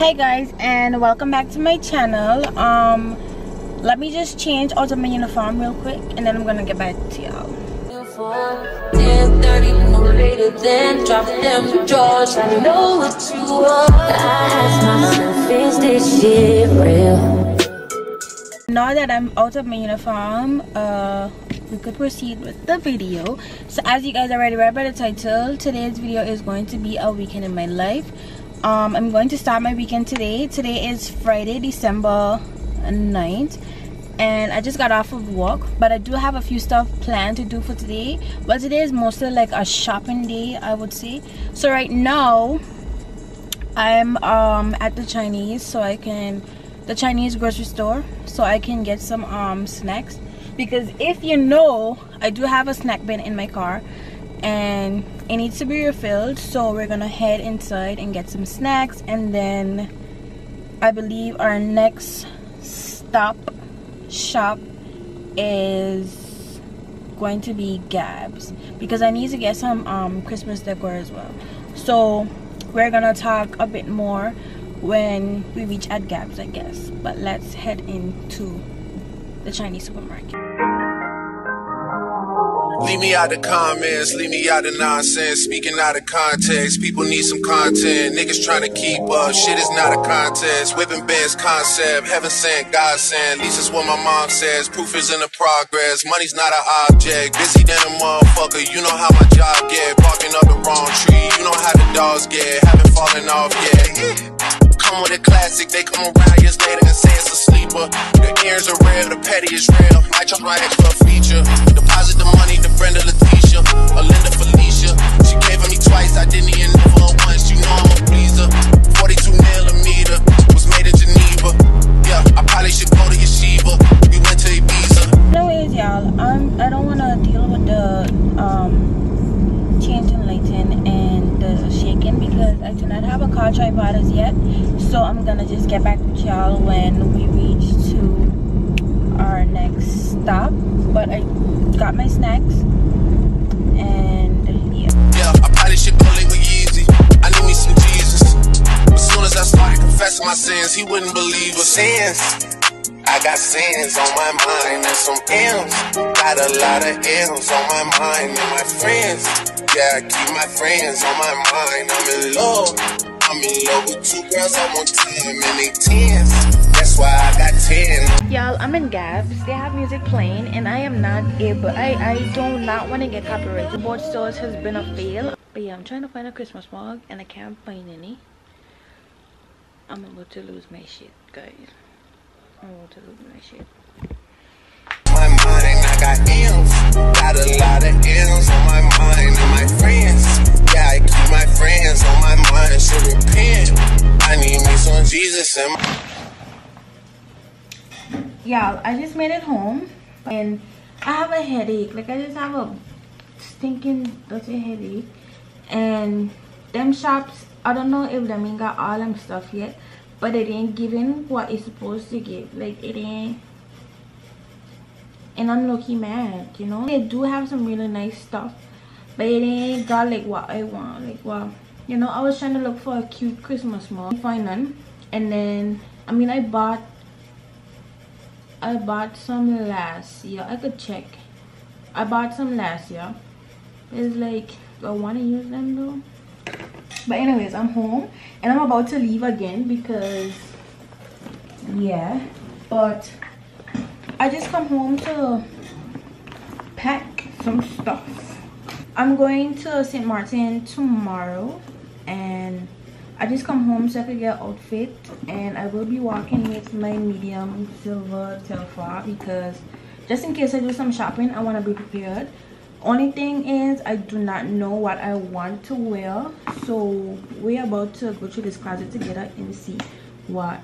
hey guys and welcome back to my channel um let me just change out of my uniform real quick and then i'm gonna get back to y'all? Now that I'm out of my uniform, uh, we could proceed with the video. So as you guys already read by the title, today's video is going to be a weekend in my life. Um, I'm going to start my weekend today. Today is Friday, December 9th and I just got off of work but I do have a few stuff planned to do for today. But today is mostly like a shopping day I would say. So right now I'm um, at the Chinese so I can the Chinese grocery store so I can get some um, snacks. Because if you know I do have a snack bin in my car and it needs to be refilled so we're gonna head inside and get some snacks and then I believe our next stop shop is going to be Gabs because I need to get some um, Christmas decor as well. So we're gonna talk a bit more when we reach at Gabs, I guess. But let's head into the Chinese supermarket. Leave me out the comments, leave me out the nonsense. Speaking out of context, people need some content. Niggas trying to keep up, shit is not a contest. Whipping bands concept, heaven sent, God sent. At least that's what my mom says. Proof is in the progress, money's not an object. Busy than a motherfucker, you know how my job get. Barking up the wrong tree, you know how the dogs get. Haven't fallen off yet. Come with a classic, they come around years later and say it's a sleeper. The ears are real, the petty is real. I trust my extra feature. Deposit the money, friend of Leticia, Linda Felicia. A lot of M's on my mind and my friends. Yeah, I keep my friends on my mind. I'm in love. I'm in love with two girls at one time and they tens. That's why I got ten. Y'all, I'm in Gabs. They have music playing, and I am not able. I I do not want to get copyrighted. The board stores has been a fail. But yeah, I'm trying to find a Christmas mug, and I can't find any. I'm about to lose my shit, guys. I'm about to lose my shit. Got a lot of M's on my mind and my friends. Yeah, I keep my friends on my mind. Should repent. I need me some Jesus in y'all i just made it home and i have a headache like i just have a stinking dirty headache and them shops i don't know if them ain't got all them stuff yet but it ain't giving what it's supposed to give like it ain't and i'm lucky mad you know they do have some really nice stuff but it ain't got like what i want like well you know i was trying to look for a cute christmas mug find none and then i mean i bought I bought some last year. I could check. I bought some last year. It's like I want to use them though. But anyways, I'm home and I'm about to leave again because yeah. But I just come home to pack some stuff. I'm going to St. Martin tomorrow and I just come home so I could get outfit and I will be walking with my medium silver Telfar because just in case I do some shopping I want to be prepared only thing is I do not know what I want to wear so we're about to go through this closet together and see what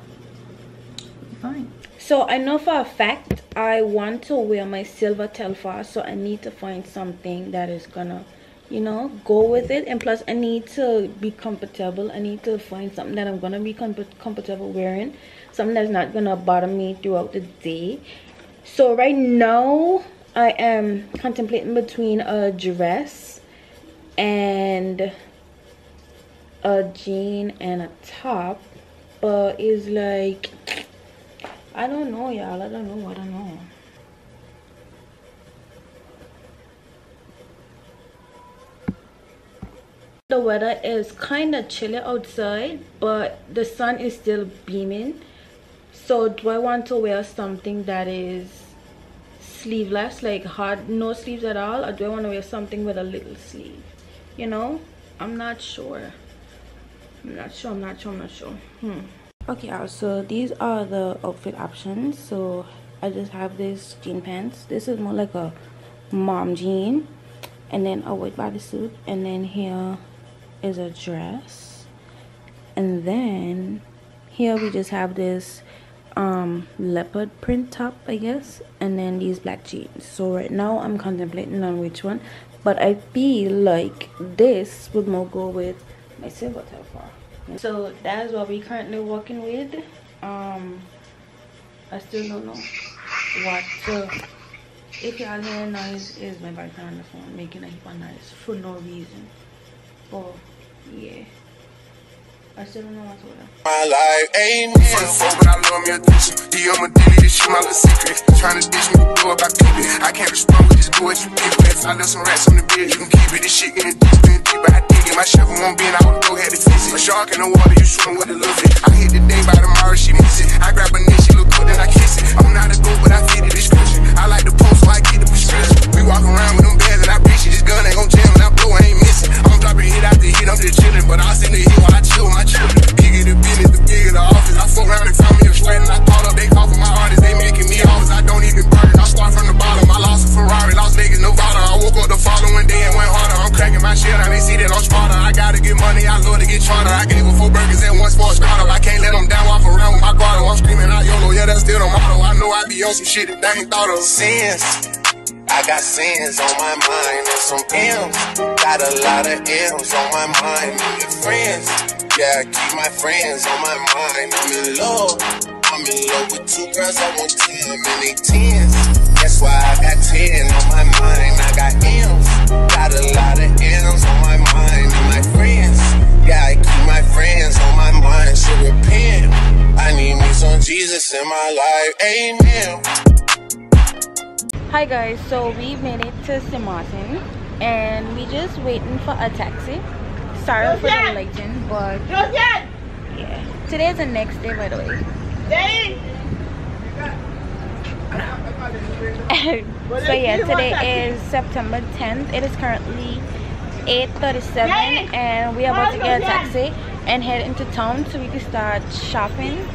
we find so I know for a fact I want to wear my silver Telfar so I need to find something that is gonna you know go with it. And plus i need to be comfortable. I need to find something that i'm gonna be com comfortable wearing. Something that's not gonna bother me throughout the day. So right now i am contemplating between a dress and a jean and a top but it's like i don't know y'all. I don't know. I don't know. The weather is kind of chilly outside but the sun is still beaming. So do i want to wear something that is sleeveless like hard no sleeves at all? Or do i want to wear something with a little sleeve? You know? I'm not sure. I'm not sure i'm not sure i'm not sure. Hmm okay so these are the outfit options. So i just have this jean pants. This is more like a mom jean and then a white bodysuit and then here is a dress. And then here we just have this um leopard print top i guess and then these black jeans. So right now i'm contemplating on which one but i feel like this would more go with my silver far. So that's what we're currently working with um i still don't know what to if y'all hear noise is my boyfriend on the phone making a heap of noise for no reason but yeah I still don't know what's with My life ain't For the phone, but I love me attention. Yeah, I'm a dilly, this shit my little secret. Trying to dish me, blow up, I peep it. I can't respond with this boys, you keep it. If I left some rats on the bed, you can keep it. This shit getting deep, getting deeper. I dig it. My chef won't be in, I wanna go ahead and fix it. A shark in the water, you swim with a little. I hit the day by tomorrow, she miss it. I grab a knee, she look good, then I kiss it. I'm not a goat, but I fit the description. I like the post, so I get the prescription. We walk around with them bands, and I bitch it. This gun ain't gon' jam, and I blow, I ain't missing. I'm dropping hit after hit, I'm just chillin', but I send the hit while I chill with my children. Bigger the business, the bigger the office. I fuck around and found me a straight and I call up, they call for my artists, they making me offers. I don't even burn I start from the bottom. I lost a Ferrari, Las Vegas, Nevada. I woke up the following day and went harder. I'm cracking my shit, they see that. I gotta get money, I love to get charter. I gave four burgers and one sports startup. I can't let them down, walk around with my guard. I'm screaming out YOLO, yeah, that's still the motto. I know I be on some shit that they ain't thought of. Sins. I got sins on my mind and some M's. Got a lot of M's on my mind. Need friends. Yeah, keep my friends on my mind. I'm in love. I'm in love with two girls. I want 10 and they tens. That's why I got 10 on my mind. I got M's. Got a lot of M's on my mind and my friends. Yeah, I keep my friends on my mind. So repent. I need me some Jesus in my life. Amen hi guys so we made it to St. Martin and we just waiting for a taxi sorry for the lighting but yeah today is the next day by the way so yeah today is september 10th it is currently 8:37, and we are about to get a taxi and head into town so we can start shopping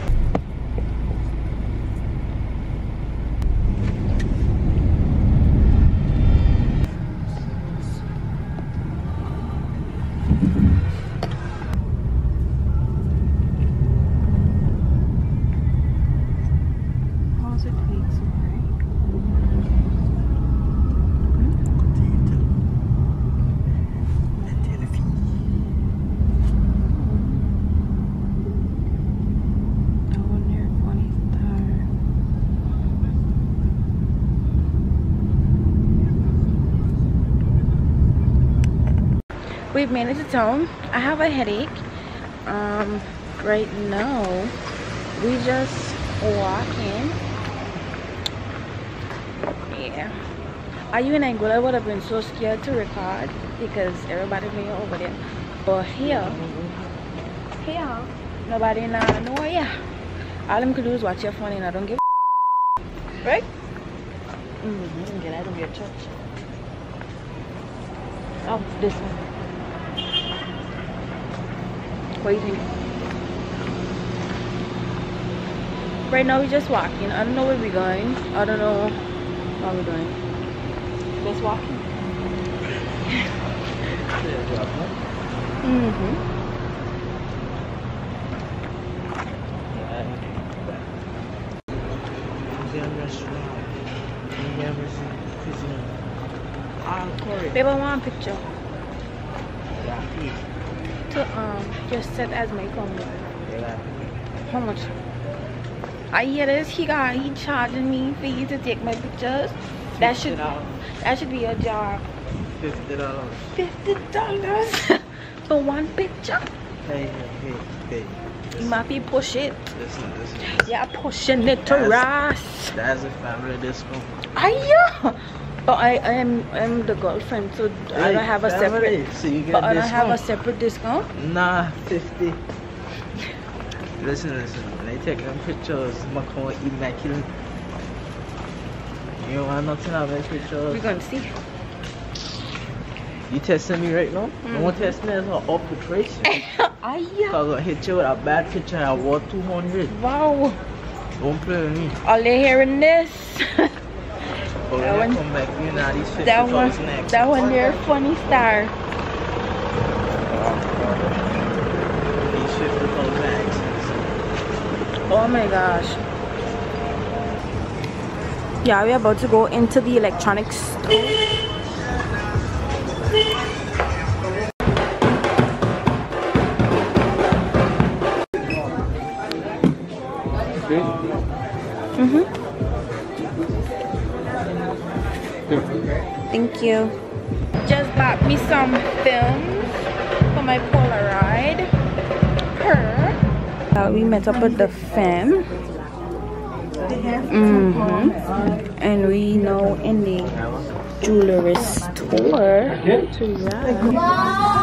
we've it to town i have a headache. Um right now we just walking yeah. Are you in Anguilla i would have been so scared to record because everybody be over there. But here here nobody now know yeah all them could do is watch your phone and i don't give right? Mm -hmm. get out of your church. Oh this one what do you think? Right now we're just walking. I don't know where we're going. I don't know where we're going. Just walking. mm-hmm. Babe, I want a picture to um as my phone. How much? I hear this. He got he charging me for you to take my pictures. That should that should be your job. Fifty dollars. Fifty dollars for one picture. Hey, hey, hey. You might be push it. Listen, listen. Yeah, pushing it to Ras. That's a family disco. Aya! But I, I am I'm the girlfriend, so I don't have a separate. So you get But I don't have a discount. separate discount. Nah, 50. Listen, listen. When I take them pictures, I'm gonna my killing. You want nothing of my We're pictures? gonna see. You testing me right now? Mm. Want to test me as an operation? Aya! I'm gonna hit you with a bad picture and I want 200. Wow! Don't play with me. Are they hearing this? But That one- come back, you know, these 50 that one, next. that one, they're funny star. These 50,000 accents. Oh my gosh. Yeah, we're about to go into the electronics store. Thank you. Just bought me some films for my Polaroid. Her. Uh, we met up with the fam. hmm And we know in the jewelry store to ride.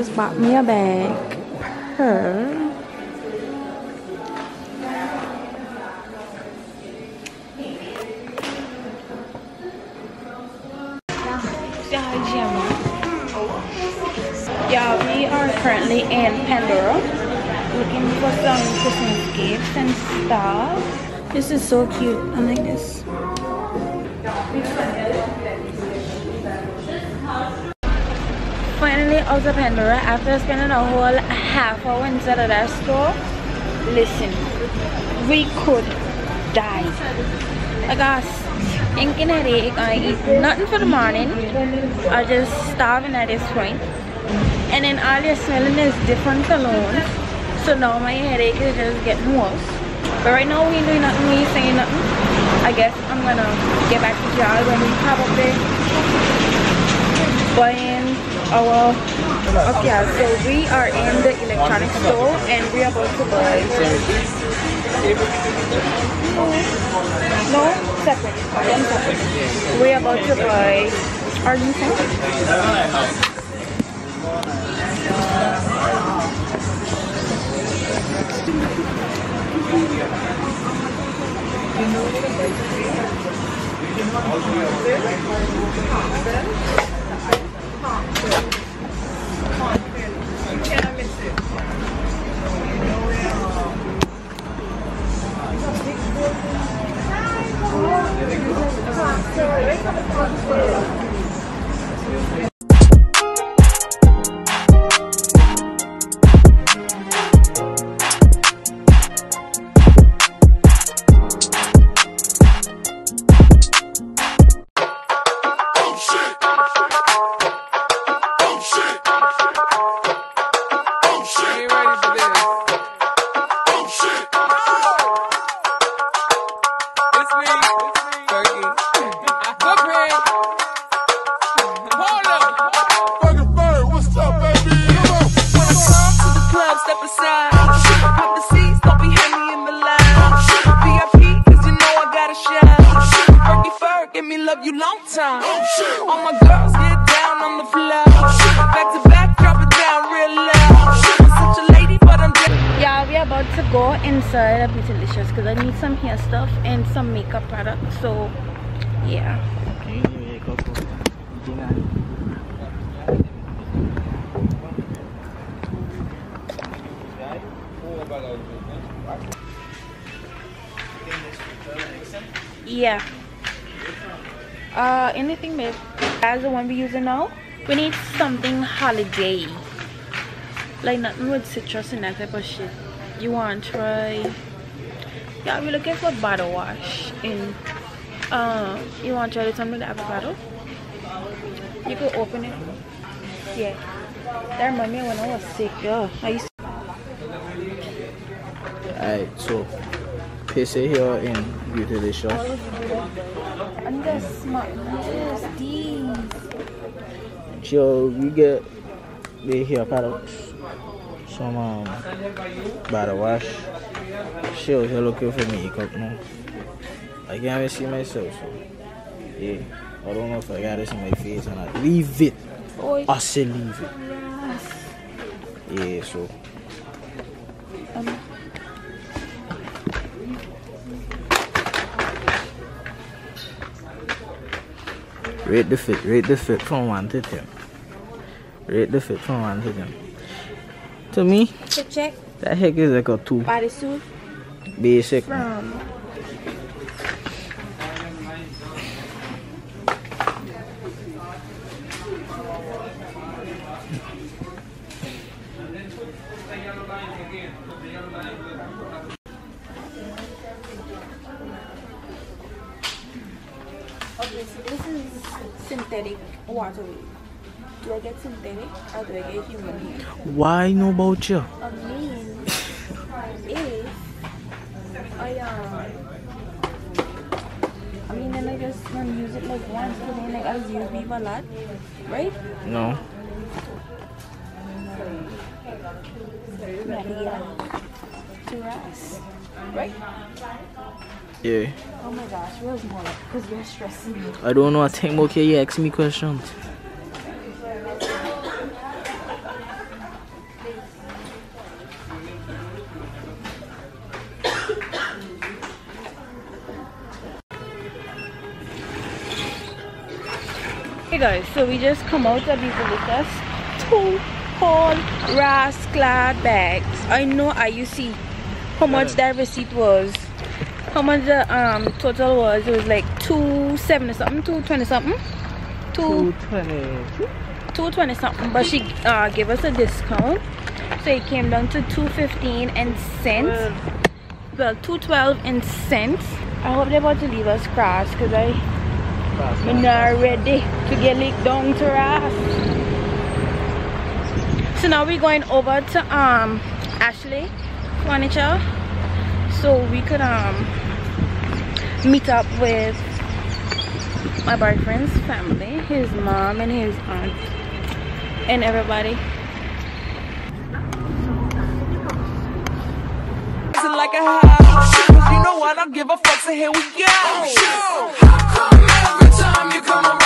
Just bought me a bag. Her. Yeah, we are currently in Pandora looking for some Christmas gifts and stuff. This is so cute. I like this. Finally out of Pandora after spending a whole half hour inside of that store. Listen, we could die. I got stinking headache. I eat nothing for the morning. I just starving at this point. And then all you're smelling is different colognes. So now my headache is just getting worse. But right now we ain't doing nothing, we ain't saying nothing. I guess I'm gonna get back to y'all when we pop up Buying our okay, so we are in the electronics store and we're about to buy. No separate. Separate. We're about to buy our new phone step aside. Pop the seats, don't be handy in the line. VIP, cause you know I gotta shine. Fergie Ferg, give me love you long time. All my girls get down on the floor. Back to back, drop it down real loud. I'm such a lady, but I'm. Yeah, we're about to go inside of Beautylicious because I need some hair stuff and some makeup products. So, yeah. Yeah. Uh, anything babe. As the one we're using now. We need something holiday. Like nothing with citrus and that type of shit. You want to try? Yeah, we're looking for bottle wash in. Um, you want to try something with avocado? You could open it. Yeah. That reminded me when I was sick. Yeah, I used. Alright, so paste it here. And the smart. Yes, these. So we get the hair products, some um, body wash. Sure, you're looking for makeup now. I can't even see myself, so yeah. I don't know if I got this in my face or not. Leave it. I say leave it. Yeah, so um, rate the fit, rate the fit from one to ten. Rate the fit from one to ten. To me, to check that heck is like a two bodysuit basic. from. This is synthetic water. Do I get synthetic or do I get human hair? Why no you? I mean, if I um, I mean, then I just gonna use it like once, but then like I was use beef a lot, right? No. Yeah, yeah. To us, right? Yeah. Oh my gosh, where's more cause you're stressing me. I don't know a thing about you. You ask me questions. Hey guys, so we just come out of these delicious two whole rascal bags. I know IUC how much that receipt was. How much the um total was? It was like two seventy something, two twenty something, two twenty. two twenty something. But she uh gave us a discount, so it came down to two fifteen and cents. Well, two twelve and cents. I hope they're about to leave us cross, cause I I'm not ready to get licked down to us So now we're going over to um Ashley Furniture so we could um meet up with my boyfriend's family, his mom and his aunt and everybody. like a house. You know I don't give a fuck, so here we go. Every time you come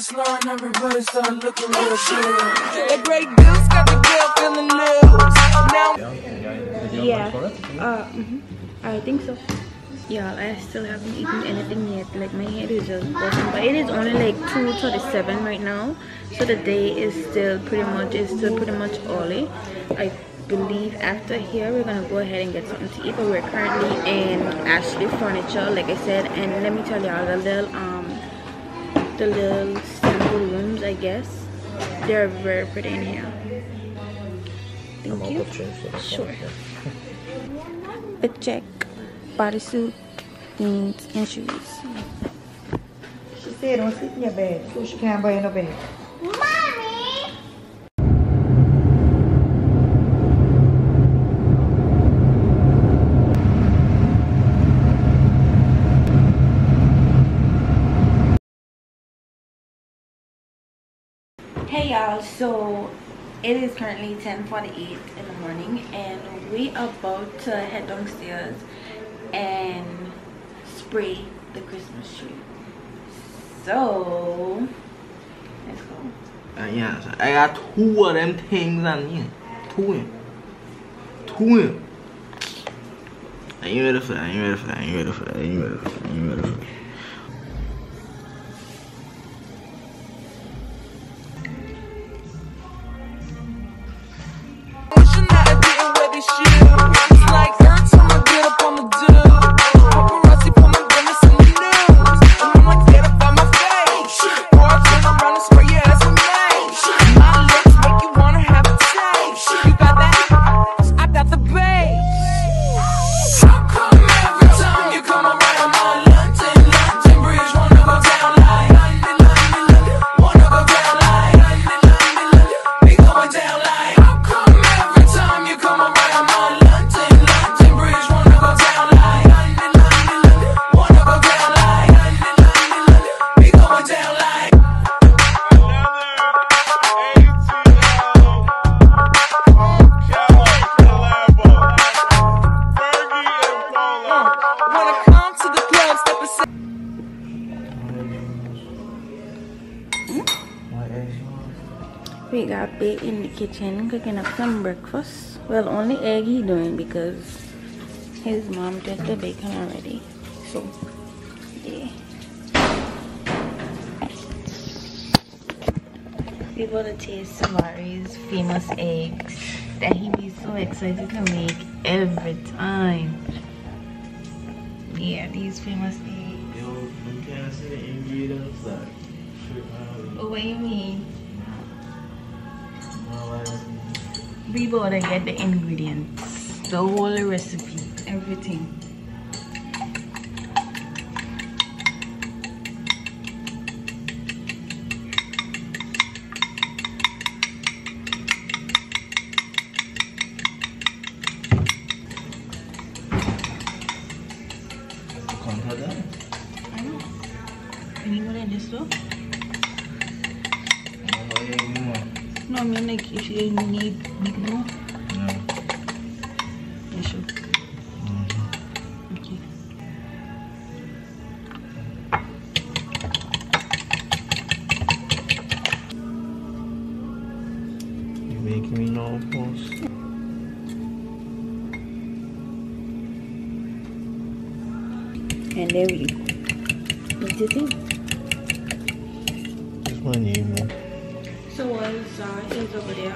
speech slurring, everybody start looking real shit. The great Deuce got the girl feeling loose. Now Yeah. Uh, mhm. I think so. Yeah, I still haven't eaten anything yet. Like my head is just buzzing, but it is only like 2:37 right now, so the day is still pretty much is still pretty much early. I believe after here we're gonna go ahead and get something to eat, but we're currently in Ashley Furniture, like I said, and let me tell y'all the little um the little sample rooms, I guess they're very pretty in here. Thank you. Sure. Fit check, bodysuit, jeans, and shoes. She said don't sleep in your bed, so she can't buy no bed. Hey y'all, so it is currently 10:48 in the morning and we are about to head downstairs and spray the Christmas tree. So let's go. Uh, yeah, I got two of them things on here. Two. Two. I ain't ready for that. I ain't ready for that. I ain't ready for that. I ain't ready for that. I ain't ready for that. Some breakfast. Well, only egg he doing because his mom did the bacon already. So, yeah. We about to taste Savari's famous eggs that he be so excited to make every time. Yeah, these famous eggs. Yo, you can't see the ingredients like shit, Oh, what you mean? We gotta get the ingredients, the whole recipe, everything.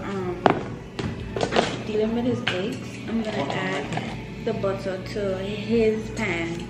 Um dealing with his eggs, I'm gonna add the butter to his pan.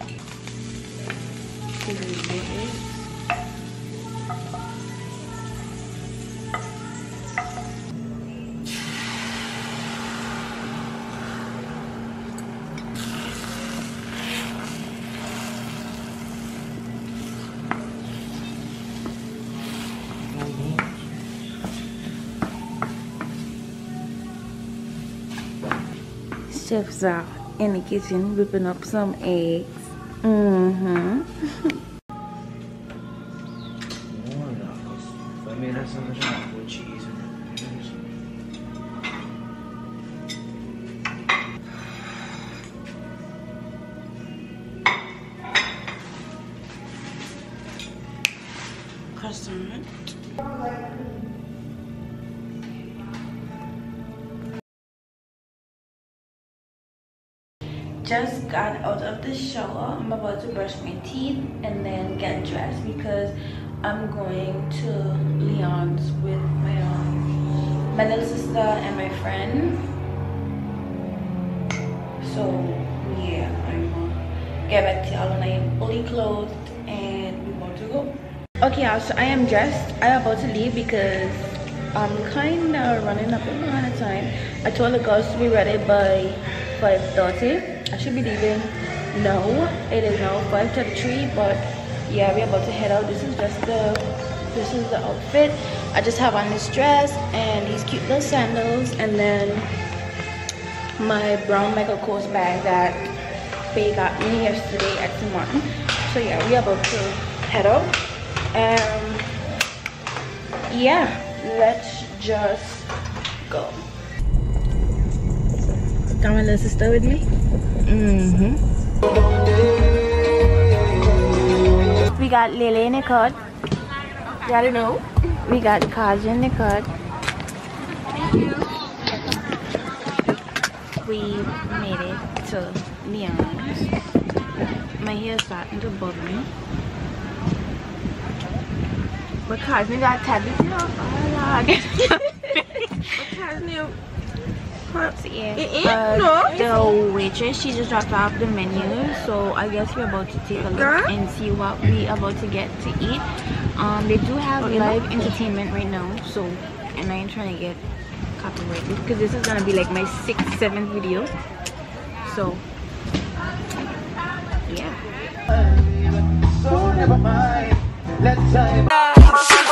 This is the eggs. Chef Zara in the kitchen whipping up some eggs. Mm-hmm. Just got out of the shower. I'm about to brush my teeth and then get dressed because I'm going to Leon's with my um, my little sister and my friend. So yeah, I'm gonna get back to y'all when I am fully clothed and we're about to go. Okay, y'all, so I am dressed. I am about to leave because I'm kind of running up the time. I told the girls to be ready by 5.30. I should be leaving No, It is now 5.33, but yeah, we're about to head out. This is just the, this is the outfit. I just have on this dress and these cute little sandals and then my brown Michael Kors bag that they got me yesterday at St. Martin. So yeah, we're about to head out. Um, yeah, let's just go. Got my little sister with me. Mm-hmm. We got Lily in the cut. You already know. We got Kaja in the cut. We made it to Leon's. My hair is starting to bother me. Because me got now. Oh, because me so yeah, Eh, eh, uh, no. the waitress she just dropped off the menu, so I guess we're about to take a look Girl? and see what we about to get to eat. Um, they do have Okay. live entertainment right now, so and I ain't trying to get copyrighted because this is gonna be like my sixth, seventh video. So yeah. Uh, so never Pop the seats,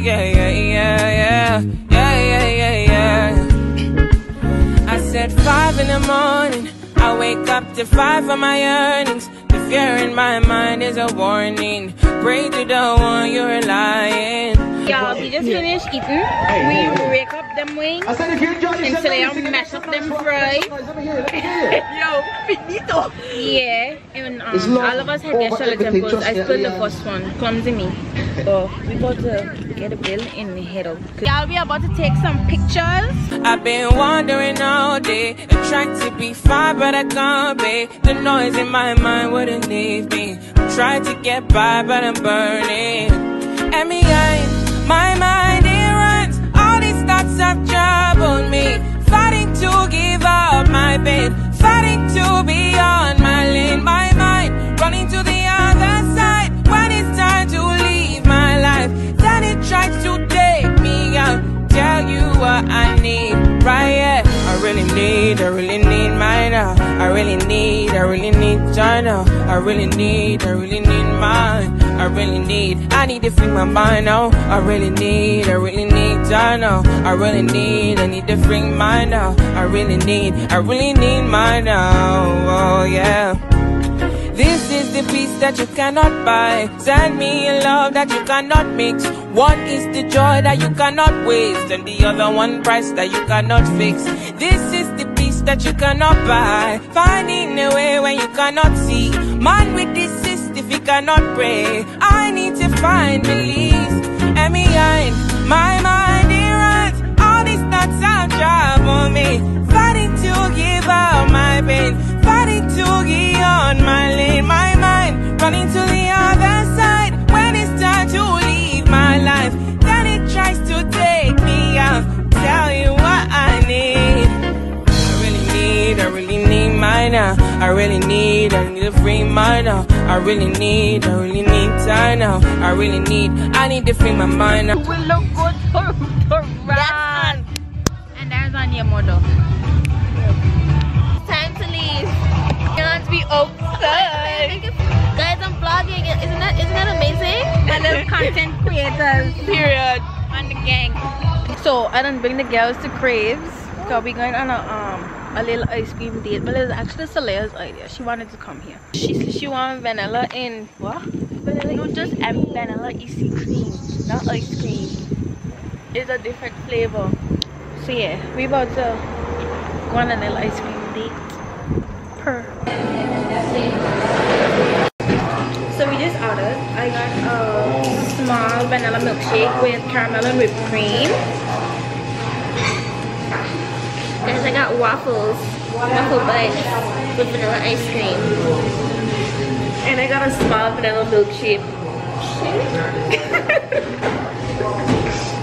Yeah, yeah, yeah, yeah, yeah, yeah. Yeah. I said five in the morning. I wake up to five for my earnings. The fear in my mind is a warning. Pray to the one you're lying. Y'all, we just finished eating. We wake up them wings. I said if you enjoy And today I'm mash up them fry. Yo, finito. Yeah, and um, all of us had their over shallot temples. I get spilled the the, first one. Clumsy me. So we about to get a bill and head out. Y'all, we about to take some pictures. I've been wandering all day, I tried to be fine, but I can't be. The noise in my mind wouldn't leave me. I'm trying to get by, but I'm burning. And me, I, my mind it runs. All these thoughts have troubled me. Fighting to give up my pain, fighting to be on my lane. My mind running to the other side when it's time to leave my life. Then it tries to take me out tell you what I need, right? Yeah, really need, I really need mine now. I really need, I really need China. I really need, I really need mine. I really need, I need to free my mind now. I really need, I really need China. I really need, I need to free mine now. I really need, I really need mine now. Oh yeah. That you cannot buy. Send me a love that you cannot mix. One is the joy that you cannot waste, and the other one price that you cannot fix. This is the peace that you cannot buy. Finding a way when you cannot see. Man with this if you cannot pray. I need to find release. And behind my mind runs. All these thoughts are trouble me. Fighting to give out my pain. Really need, I need a free mind now. I really need, I really need time now. I really need, I need to free my mind now. will look good for, for run. And there's on your mother. Time to leave. Can't be outside. Guys, I'm vlogging. Isn't that isn't that amazing? My little content creators. Period. on the gang. So I done bring the girls to Craves. So we going on a um a little ice cream date. But it was actually Soleil's idea. She wanted to come here. She she wanted vanilla in what? Vanilla no, just um, vanilla icy cream, not ice cream. It's a different flavor. So yeah, we about to go on a little ice cream date. Per. So we just ordered. I got a small vanilla milkshake with caramel and whipped cream. I got waffles, waffle bites with vanilla ice cream. And I got a small vanilla milkshake.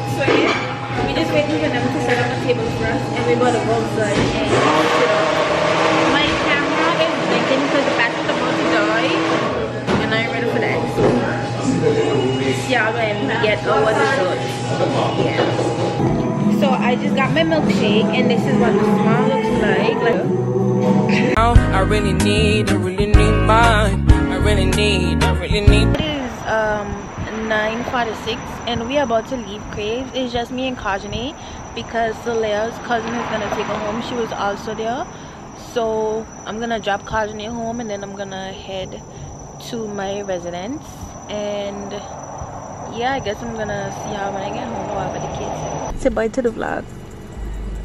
So yeah, we just waiting for them to set up a table for us and we gotta go outside and sit up. My camera is blinking because the battery's about to die and I'm ready for that. Yeah, when we get our results. Yeah. I just got my milkshake and this is what the small looks like. Like I really need, I really need mine. I really need, I really need. It is um 9:46 and we are about to leave Craves. It's just me and Kajani because Zalea's cousin is gonna take her home. She was also there, so I'm gonna drop Kajani home and then I'm gonna head to my residence. And yeah, I guess I'm gonna see how when I get home. Whatever the kids. Say bye to the vlog.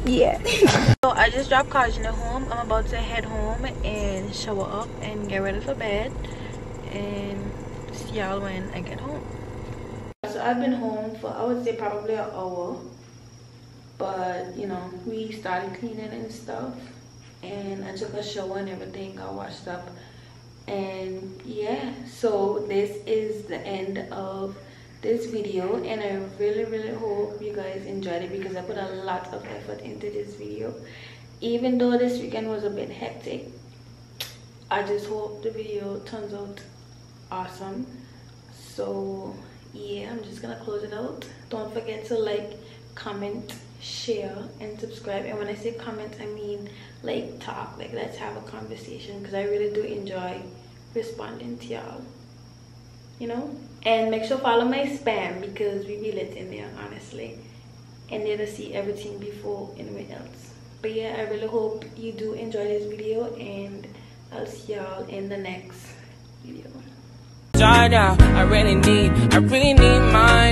Yeah. so I just dropped Kajani home. I'm about to head home and shower up and get ready for bed and see y'all when I get home. So I've been home for I would say probably an hour. But you know, we started cleaning and stuff and I took a shower and everything, got washed up. And yeah, so this is the end of this video and I really really hope you guys enjoyed it because I put a lot of effort into this video. Even though this weekend was a bit hectic, I just hope the video turns out awesome. So yeah i'm just gonna close it out don't forget to like comment share and subscribe and when i say comment i mean like talk like let's have a conversation because i really do enjoy responding to y'all you know and make sure follow my spam because we be lit in there honestly. And there to see everything before anyone else. But yeah i really hope you do enjoy this video and i'll see y'all in the next video. I really need, I really need.